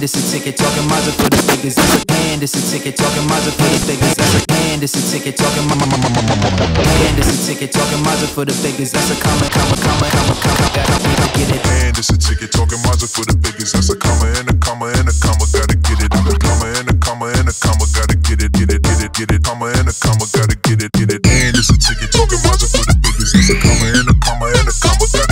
Hand, it's a ticket talking Mazda for the figures. It's a band, it's a ticket talking Mazda for the figures. It's a band, it's a ticket talking mama mama mama mama. Band, it's a ticket talking Mazda for the figures. That's a comma comma comma comma comma. Gotta get it. Hand, it's a ticket talking Mazda for the figures. That's a comma and a comma and a comma. Gotta get it. A comma and a comma and a comma. Gotta get it. Get it. Get it. Get it. Comma and a comma. Gotta get it. Get it. Hand, it's a ticket talking Mazda for the figures. That's a comma and a comma and a comma. Gotta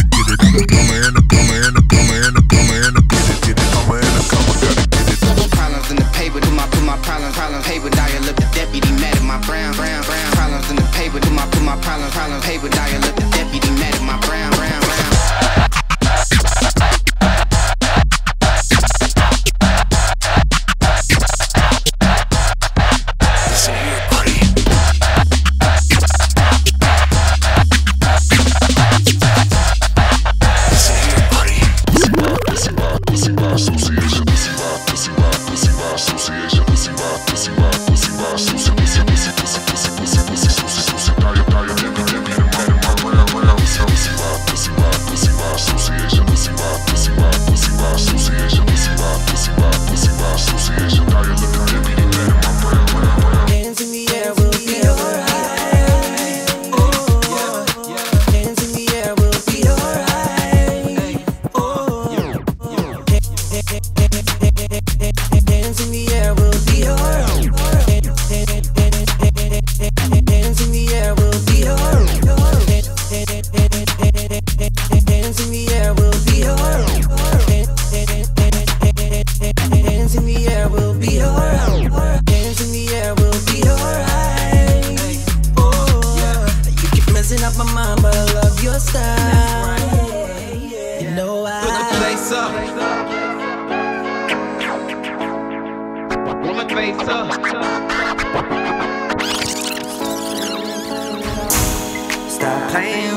in the air, we'll be in the air, we'll be in the air, we'll be in the air, we'll be in the air, we'll be. Oh, you keep messing up my mind, but I love your style. Face up. Stop playing